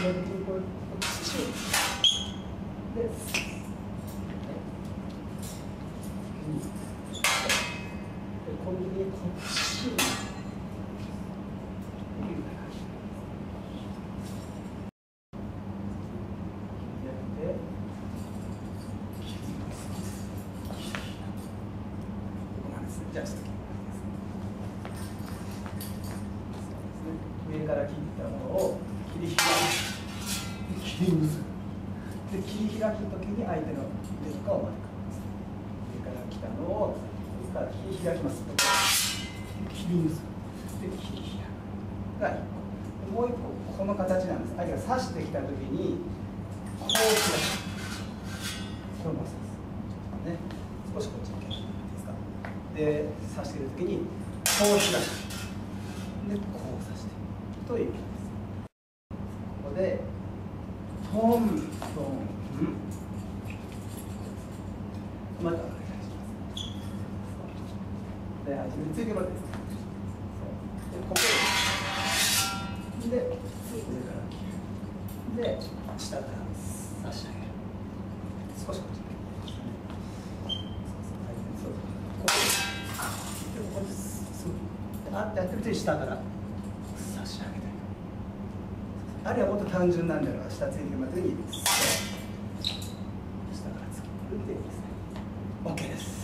締める時にこうこっちででこの時にこっちにやってごめんなさいじゃあちょっと上から切ったものを切り開く切り結ぶで切り開く時に相手の手とかを巻く上から来たのを上から切り開きます。切り結ぶで切り開くが1個もう1個この形なんです。相手が刺してきた時にこう開くこれも刺すね少しこっちにいいですかで刺してる時にこう開くでこう刺して。という意味です。でトントンまたお願いします。で、初めついてもらっていいですか。で、ここで、で、上から切る。で、下から差し上げる。少しこっち。そうここで、で、ここです。そう。あ、やってるうちに下から。あるいはもっと単純なんだろう下ついてきたに下から突いですね OK です。